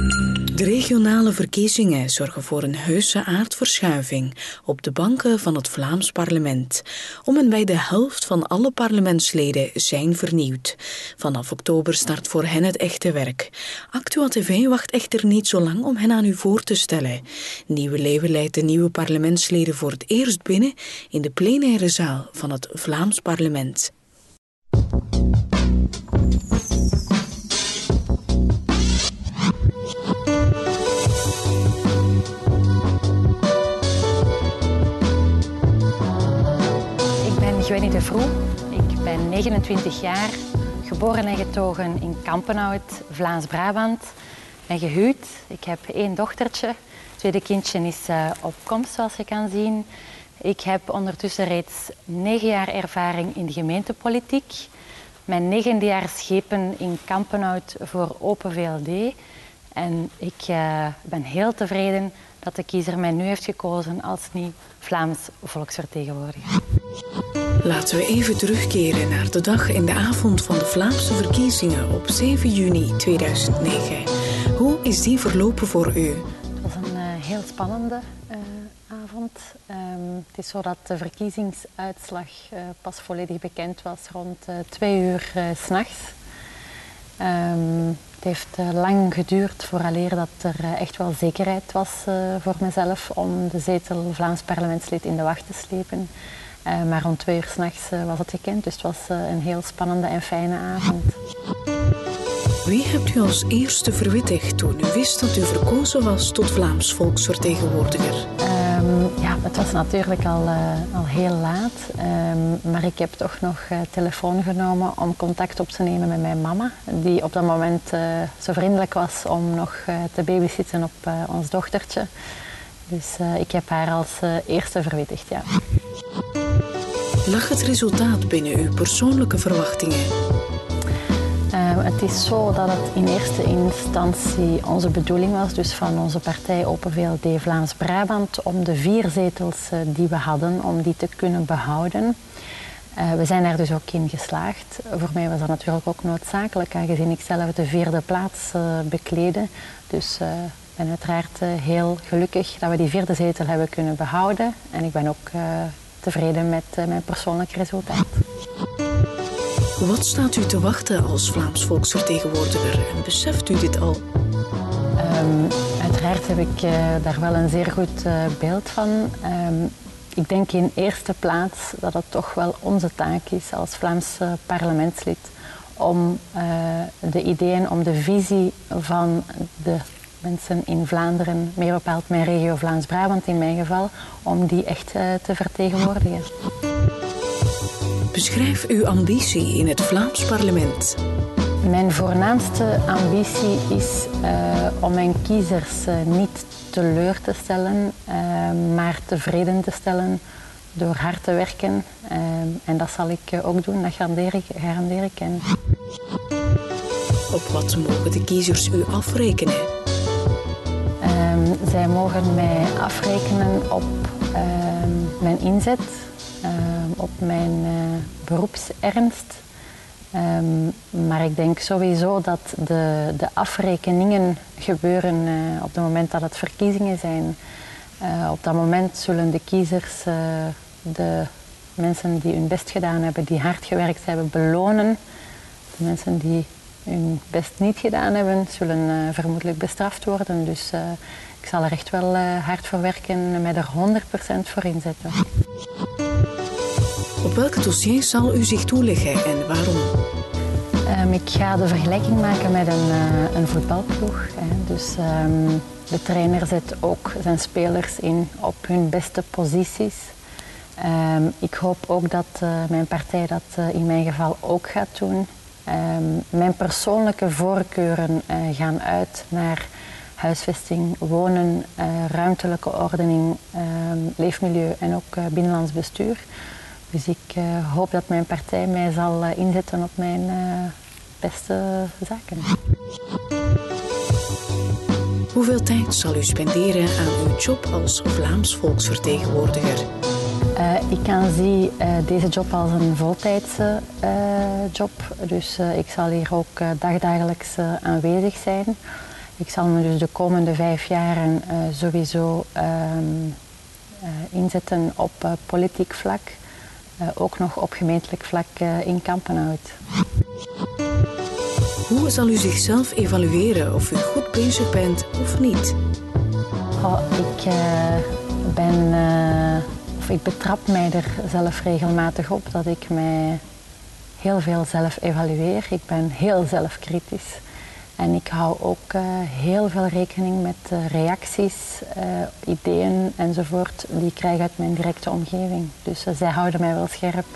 De regionale verkiezingen zorgen voor een heuse aardverschuiving op de banken van het Vlaams parlement. Om en bij de helft van alle parlementsleden zijn vernieuwd. Vanaf oktober start voor hen het echte werk. Actua TV wacht echter niet zo lang om hen aan u voor te stellen. Nieuwe Leeuwen leidt de nieuwe parlementsleden voor het eerst binnen in de plenaire zaal van het Vlaams parlement. Gwenny de Vroe. Ik ben 29 jaar, geboren en getogen in Kampenhout, Vlaams-Brabant. Ben gehuwd. Ik heb één dochtertje. Het tweede kindje is uh, op komst, zoals je kan zien. Ik heb ondertussen reeds negen jaar ervaring in de gemeentepolitiek. Mijn negende jaar schepen in Kampenhout voor Open VLD. En ik uh, ben heel tevreden dat de kiezer mij nu heeft gekozen als nieuw Vlaams volksvertegenwoordiger. Laten we even terugkeren naar de dag en de avond van de Vlaamse verkiezingen op 7 juni 2009. Hoe is die verlopen voor u? Het was een uh, heel spannende uh, avond. Um, het is zo dat de verkiezingsuitslag uh, pas volledig bekend was rond twee uur s'nachts. Um, het heeft lang geduurd vooraleer dat er echt wel zekerheid was voor mezelf om de zetel Vlaams parlementslid in de wacht te slepen. Uh, maar om twee uur s'nachts uh, was het gekend, dus het was uh, een heel spannende en fijne avond. Wie hebt u als eerste verwittigd toen u wist dat u verkozen was tot Vlaams volksvertegenwoordiger? Um, ja, het was natuurlijk al, al heel laat, um, maar ik heb toch nog telefoon genomen om contact op te nemen met mijn mama, die op dat moment zo vriendelijk was om nog te babysitten op ons dochtertje. Dus ik heb haar als eerste verwittigd, ja. Lag het resultaat binnen uw persoonlijke verwachtingen? Uh, het is zo dat het in eerste instantie onze bedoeling was, dus van onze partij Open VLD Vlaams-Brabant, om de vier zetels uh, die we hadden, om die te kunnen behouden. Uh, we zijn daar dus ook in geslaagd. Voor mij was dat natuurlijk ook noodzakelijk, aangezien ik zelf de vierde plaats beklede. Dus ik ben uiteraard heel gelukkig dat we die vierde zetel hebben kunnen behouden. En ik ben ook tevreden met uh, mijn persoonlijk resultaat. Wat staat u te wachten als Vlaams volksvertegenwoordiger en beseft u dit al? Um, uiteraard heb ik uh, daar wel een zeer goed uh, beeld van. Um, ik denk in eerste plaats dat het toch wel onze taak is als Vlaams parlementslid om de ideeën, om de visie van de mensen in Vlaanderen, meer bepaald mijn regio Vlaams-Brabant in mijn geval, om die echt uh, te vertegenwoordigen. Beschrijf uw ambitie in het Vlaams parlement. Mijn voornaamste ambitie is uh, om mijn kiezers uh, niet teleur te stellen, maar tevreden te stellen door hard te werken. en dat zal ik ook doen, dat garandeer ik. Garandeer ik. En... Op wat mogen de kiezers u afrekenen? Zij mogen mij afrekenen op um, mijn inzet, um, op mijn uh, beroepsernst. maar ik denk sowieso dat de, de afrekeningen gebeuren uh, op het moment dat het verkiezingen zijn. Uh, op dat moment zullen de kiezers de mensen die hun best gedaan hebben, die hard gewerkt hebben, belonen. De mensen die hun best niet gedaan hebben, zullen uh, vermoedelijk bestraft worden. Dus uh, ik zal er echt wel uh, hard voor werken en mij er 100% voor inzetten. Op welke dossiers zal u zich toeleggen en waarom? Um, ik ga de vergelijking maken met een, een voetbalploeg. Hè. Dus um, de trainer zet ook zijn spelers in op hun beste posities. Um, ik hoop ook dat mijn partij dat in mijn geval ook gaat doen. Um, mijn persoonlijke voorkeuren uh, gaan uit naar huisvesting, wonen, uh, ruimtelijke ordening, um, leefmilieu en ook uh, binnenlands bestuur. Dus ik hoop dat mijn partij mij zal inzetten op mijn beste zaken. Hoeveel tijd zal u spenderen aan uw job als Vlaams volksvertegenwoordiger? Uh, ik kan zie uh, deze job als een voltijdse uh, job. Dus ik zal hier ook dagdagelijks aanwezig zijn. Ik zal me dus de komende vijf jaren sowieso ehm, inzetten op politiek vlak, ook nog op gemeentelijk vlak in Kampenhout. Hoe zal u zichzelf evalueren of u goed bezig bent of niet? Oh, ik ben, ik betrap mij er zelf regelmatig op dat ik mij heel veel zelf evalueer. Ik ben heel zelfkritisch. En ik hou ook uh, heel veel rekening met reacties, ideeën enzovoort die ik krijg uit mijn directe omgeving. Dus zij houden mij wel scherp.